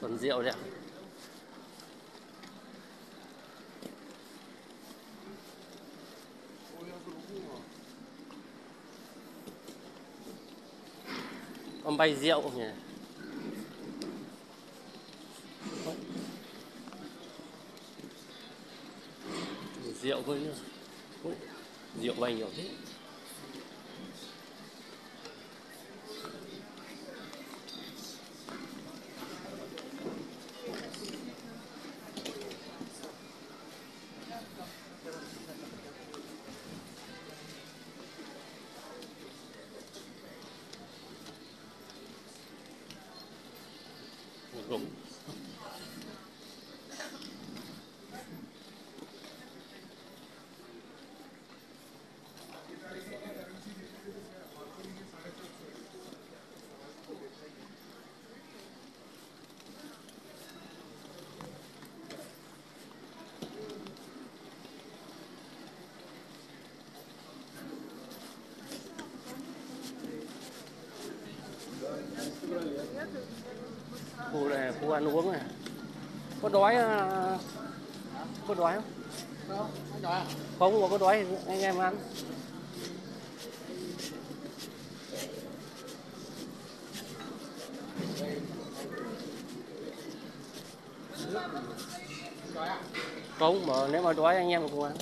tuần rượu đấy ạ. Con bay rượu nhỉ? Rượu thôi nhá rượu bay nhiều thế. Ăn uống này. Có đói ờ, có đói không? Không, anh không mà có đói thì anh em ăn. Không mà nếu mà đói anh em cũng ăn.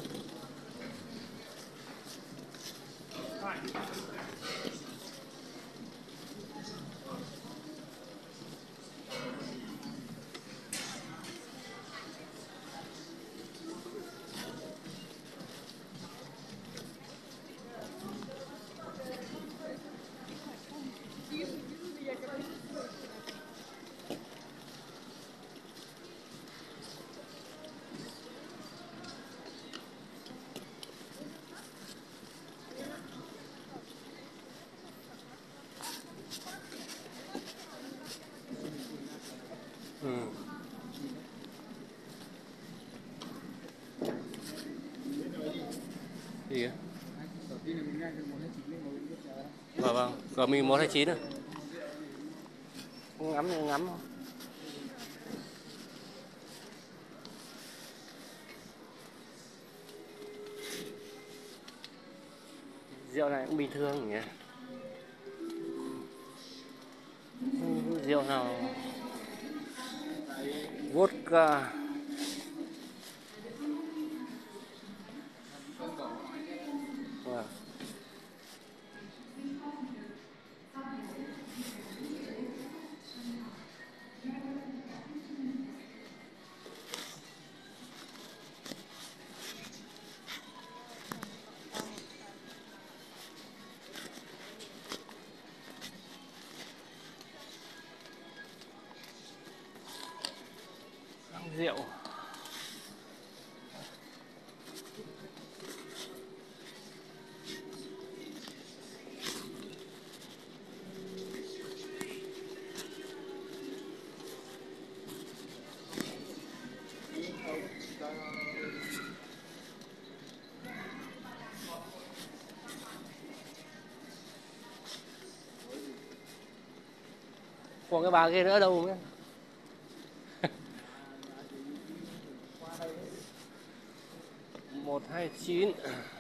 Biết là vâng vâng. Rồi mình một hai chín rồi ngắm ngắm rượu này cũng bình thường nhỉ? Rượu nào. Vodka rượu. Còn cái bà kia nữa đâu nữa một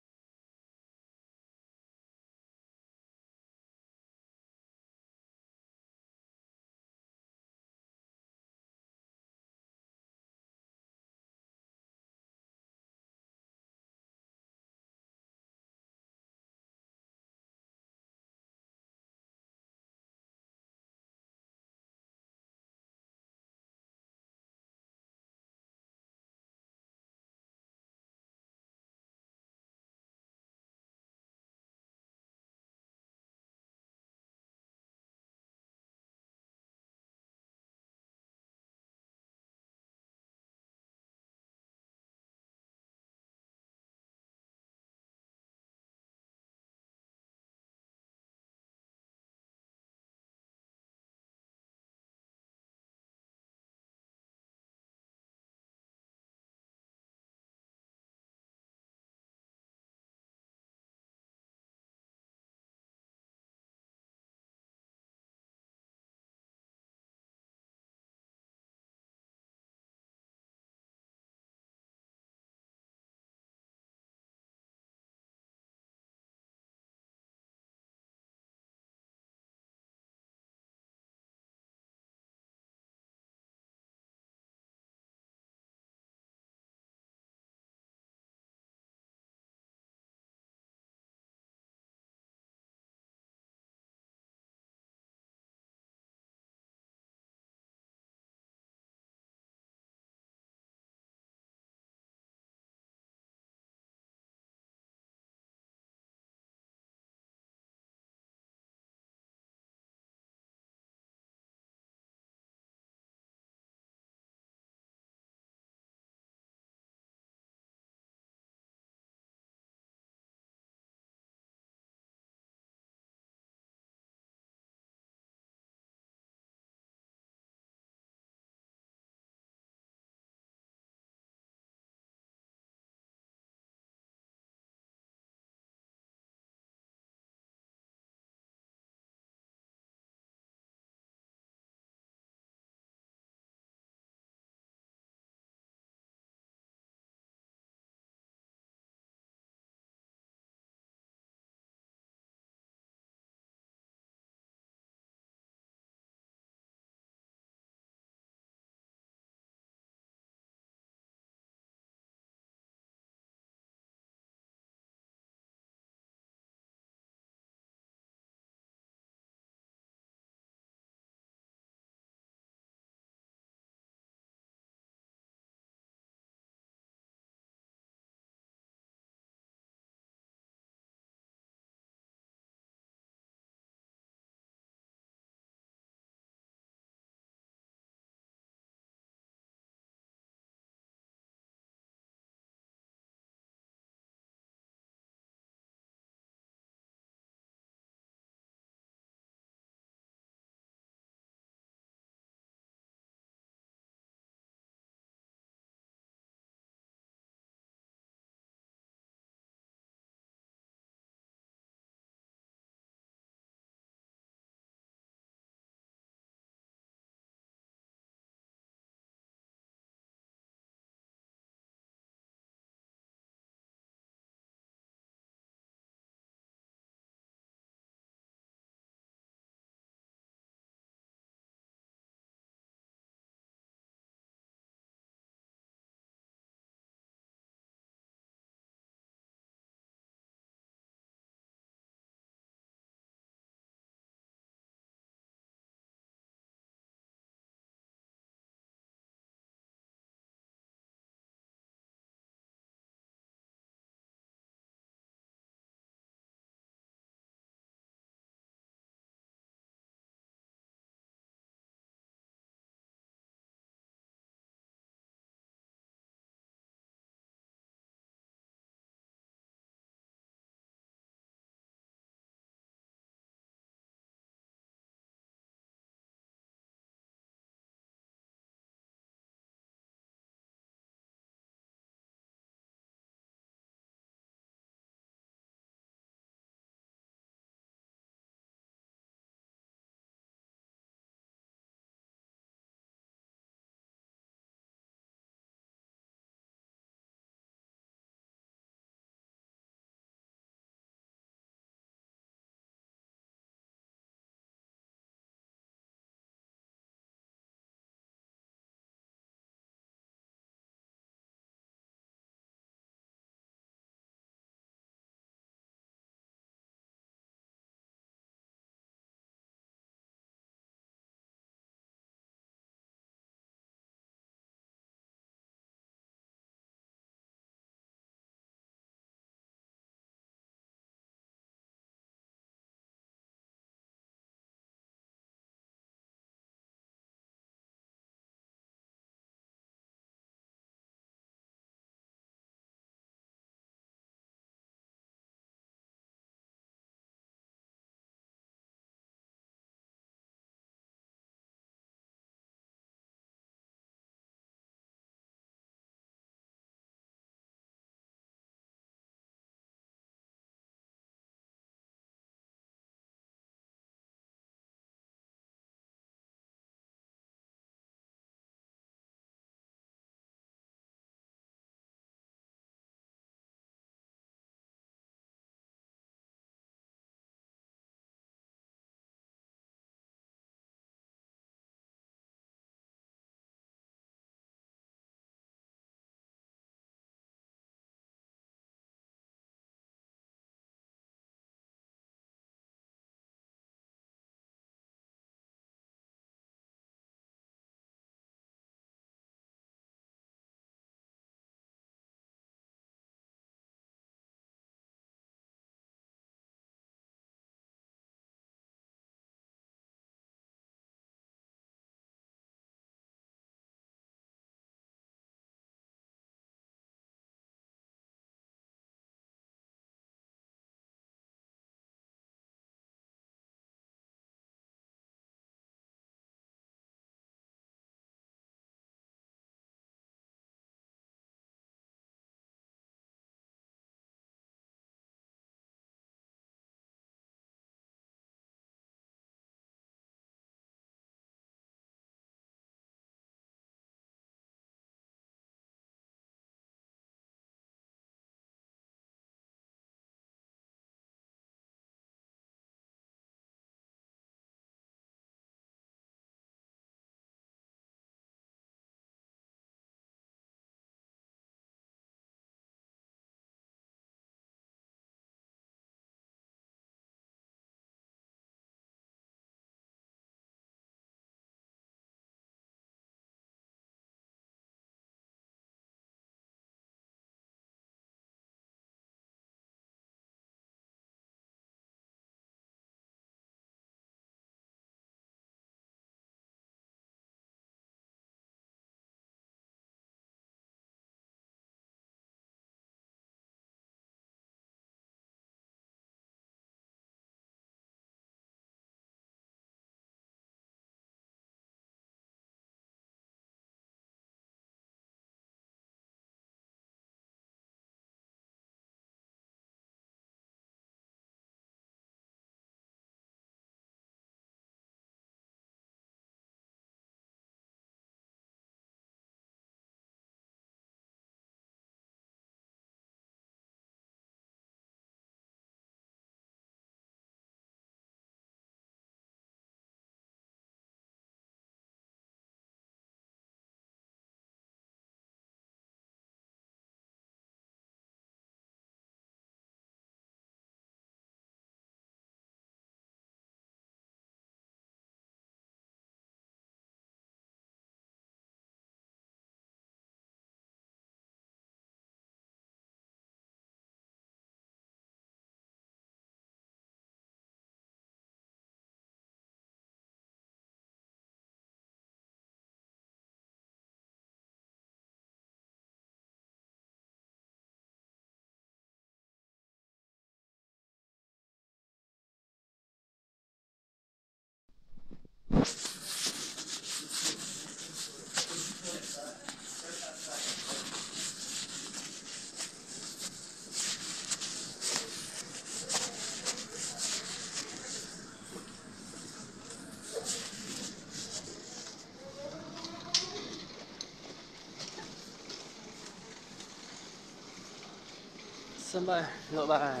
sân bay nội bài.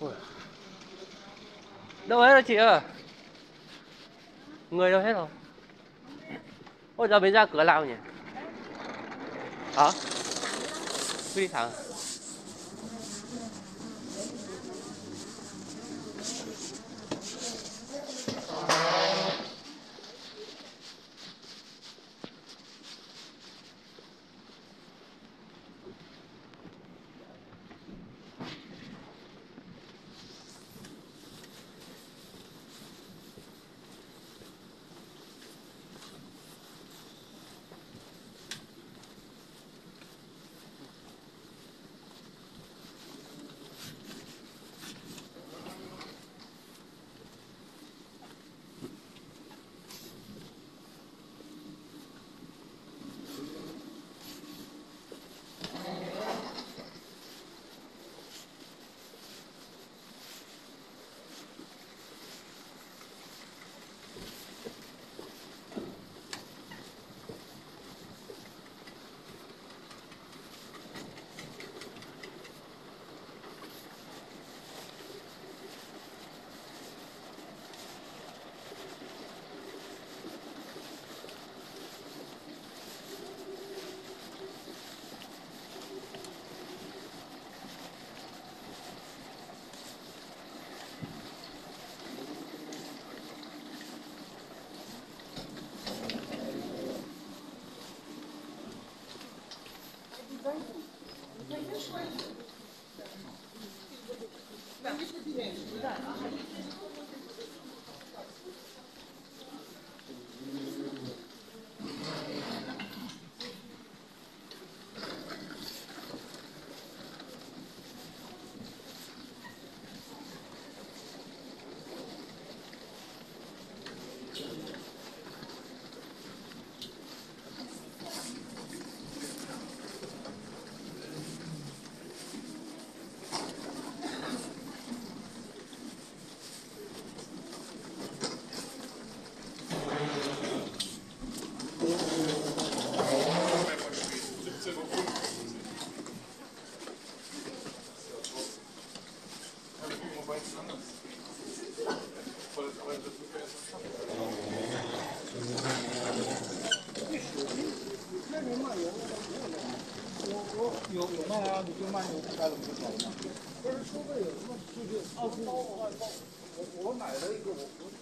Ui. đâu hết rồi chị ơi người đâu hết rồi? Ôi, giờ mới ra cửa lao nhỉ? Hả? À? đi thẳng. 有。我我有有卖啊，你就卖油，该怎么就怎么。不是收费有什么数据？二十八万包，我我买了一个，我我。